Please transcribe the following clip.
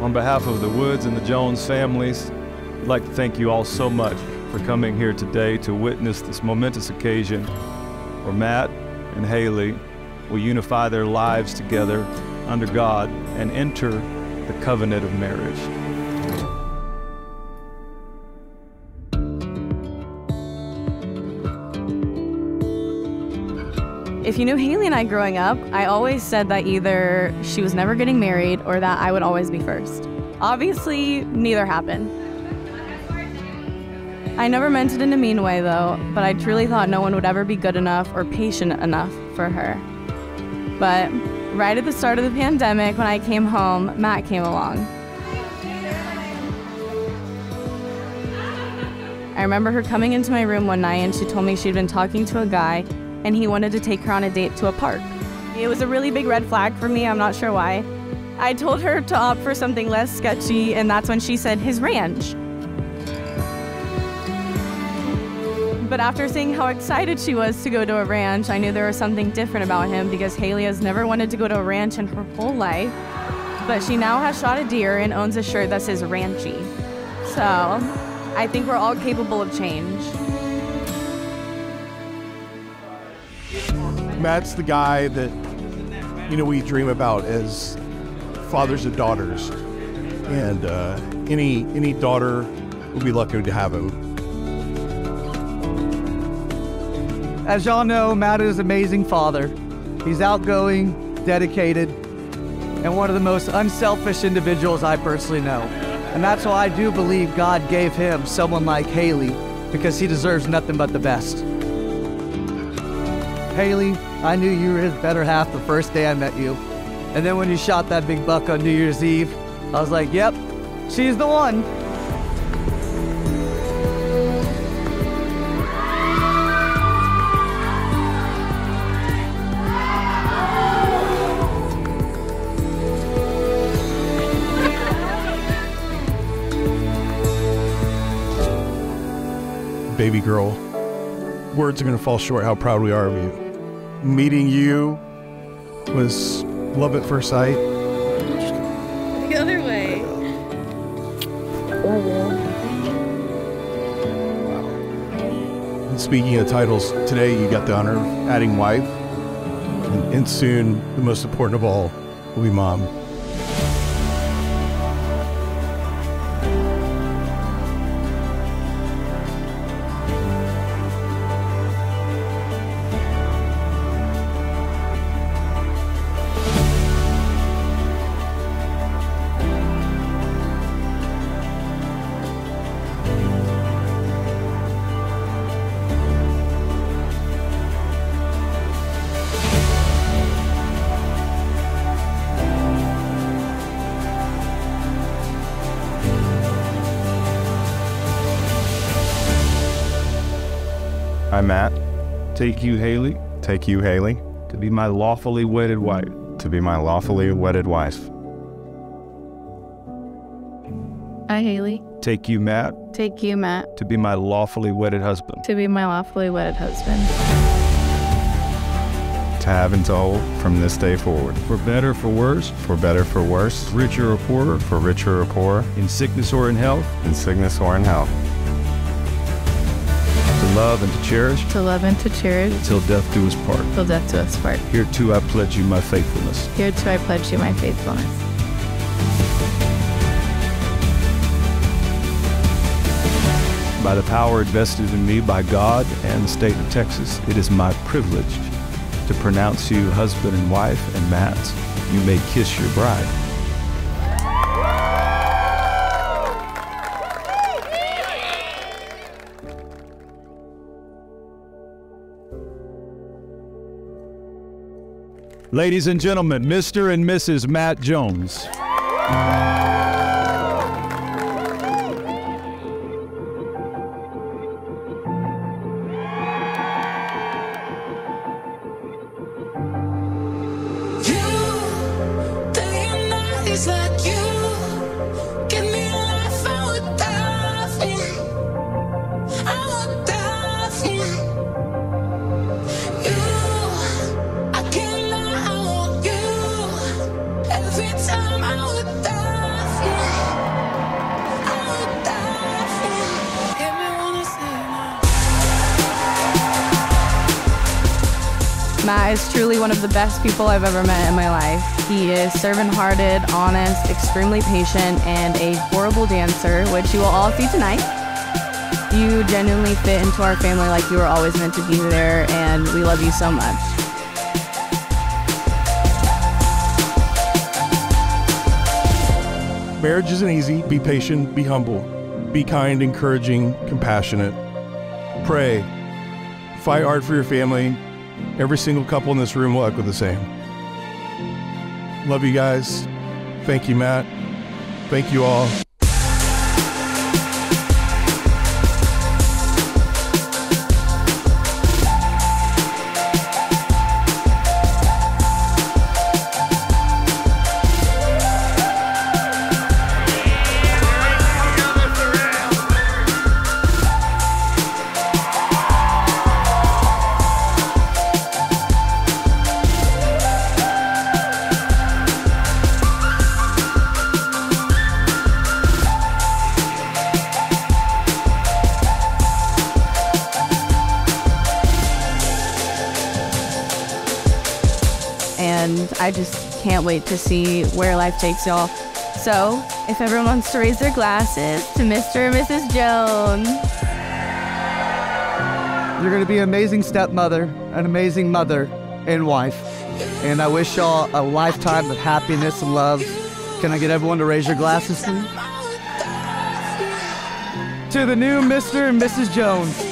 On behalf of the Woods and the Jones families, I'd like to thank you all so much for coming here today to witness this momentous occasion where Matt and Haley will unify their lives together under God and enter the covenant of marriage. If you knew Haley and I growing up, I always said that either she was never getting married or that I would always be first. Obviously, neither happened. I never meant it in a mean way though, but I truly thought no one would ever be good enough or patient enough for her. But right at the start of the pandemic, when I came home, Matt came along. I remember her coming into my room one night and she told me she'd been talking to a guy and he wanted to take her on a date to a park. It was a really big red flag for me, I'm not sure why. I told her to opt for something less sketchy, and that's when she said his ranch. But after seeing how excited she was to go to a ranch, I knew there was something different about him because Haley has never wanted to go to a ranch in her whole life. But she now has shot a deer and owns a shirt that says Ranchy. So I think we're all capable of change. Matt's the guy that, you know, we dream about as fathers of daughters. And uh, any, any daughter will be lucky to have him. As y'all know, Matt is an amazing father. He's outgoing, dedicated, and one of the most unselfish individuals I personally know. And that's why I do believe God gave him someone like Haley because he deserves nothing but the best. Haley, I knew you were his better half the first day I met you. And then when you shot that big buck on New Year's Eve, I was like, yep, she's the one. Baby girl, words are going to fall short how proud we are of you. Meeting you was love at first sight. The other way. Oh, and speaking of titles, today you got the honor of adding wife, and, and soon the most important of all will be mom. I, Matt, take you, Haley, Take you, Haley, to be my lawfully wedded wife. to be my lawfully wedded wife. I, Haley, Take you, Matt, take you, Matt, to be my lawfully wedded husband. to be my lawfully wedded husband. To have and to hold from this day forward. For better, for worse, For better, for worse, richer or poorer, for richer or poorer, in sickness or in health, in sickness or in health. Love and to cherish, To love and to cherish till death do us part. till death do us part. Here too I pledge you my faithfulness. Here too I pledge you my faithfulness. By the power invested in me by God and the state of Texas, it is my privilege to pronounce you husband and wife, and Matt, you may kiss your bride. Ladies and gentlemen, Mr. and Mrs. Matt Jones. Like you is truly one of the best people I've ever met in my life. He is servant hearted, honest, extremely patient, and a horrible dancer, which you will all see tonight. You genuinely fit into our family like you were always meant to be there, and we love you so much. Marriage isn't easy. Be patient, be humble, be kind, encouraging, compassionate. Pray. Fight hard for your family. Every single couple in this room will echo the same. Love you guys. Thank you, Matt. Thank you all. I just can't wait to see where life takes y'all. So, if everyone wants to raise their glasses to Mr. and Mrs. Jones. You're going to be an amazing stepmother, an amazing mother and wife. And I wish y'all a lifetime of happiness and love. Can I get everyone to raise your glasses? To the new Mr. and Mrs. Jones.